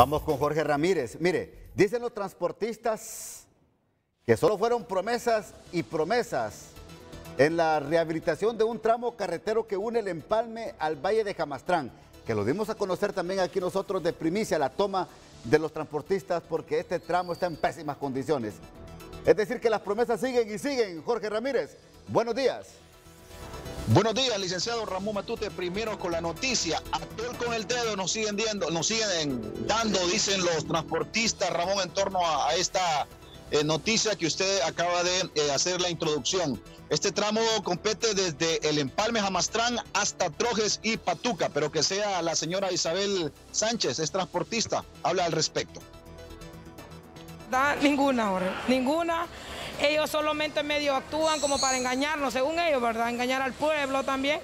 Vamos con Jorge Ramírez. Mire, dicen los transportistas que solo fueron promesas y promesas en la rehabilitación de un tramo carretero que une el Empalme al Valle de Jamastrán, que lo dimos a conocer también aquí nosotros de primicia, la toma de los transportistas porque este tramo está en pésimas condiciones. Es decir, que las promesas siguen y siguen. Jorge Ramírez, buenos días. Buenos días, licenciado Ramón Matute. Primero con la noticia. Actual con el dedo nos siguen, dando, nos siguen dando, dicen los transportistas, Ramón, en torno a, esta eh, noticia que usted acaba de eh, hacer la introducción. Este tramo compete desde el Empalme Jamastrán hasta Trojes y Patuca, pero que sea la señora Isabel Sánchez, es transportista, habla al respecto. Da, ninguna, Jorge, ninguna ellos solamente medio actúan como para engañarnos, según ellos, ¿verdad? Engañar al pueblo también.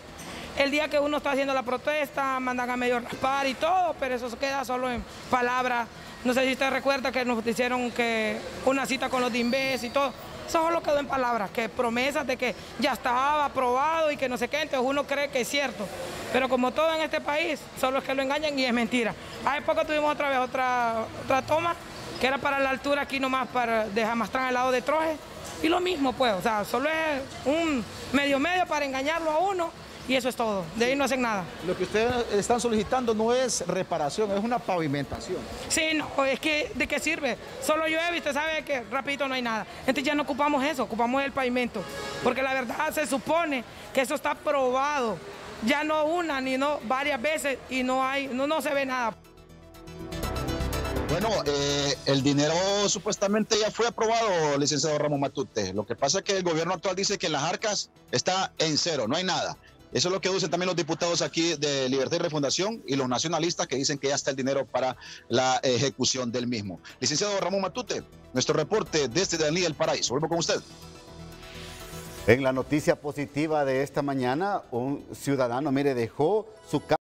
El día que uno está haciendo la protesta, mandan a medio raspar y todo, pero eso queda solo en palabras. No sé si usted recuerda que nos hicieron que una cita con los DIMBES y todo. Eso solo quedó en palabras, que promesas de que ya estaba aprobado y que no sé qué, entonces uno cree que es cierto. Pero como todo en este país, solo es que lo engañan y es mentira. Hace poco tuvimos otra vez otra, otra toma que era para la altura aquí nomás para de Jamastrán al lado de Troje. Y lo mismo pues, o sea, solo es un medio medio para engañarlo a uno y eso es todo. De ahí no hacen nada. Lo que ustedes están solicitando no es reparación, es una pavimentación. Sí, no, es que ¿de qué sirve? Solo llueve y usted sabe que rapidito no hay nada. Entonces ya no ocupamos eso, ocupamos el pavimento. Porque la verdad se supone que eso está probado. Ya no una ni no varias veces y no hay, no, no se ve nada. Bueno, eh, el dinero supuestamente ya fue aprobado, licenciado Ramón Matute. Lo que pasa es que el gobierno actual dice que en las arcas está en cero, no hay nada. Eso es lo que dicen también los diputados aquí de Libertad y Refundación y los nacionalistas que dicen que ya está el dinero para la ejecución del mismo. Licenciado Ramón Matute, nuestro reporte desde Dalí del Paraíso. Vuelvo con usted. En la noticia positiva de esta mañana, un ciudadano, mire, dejó su casa.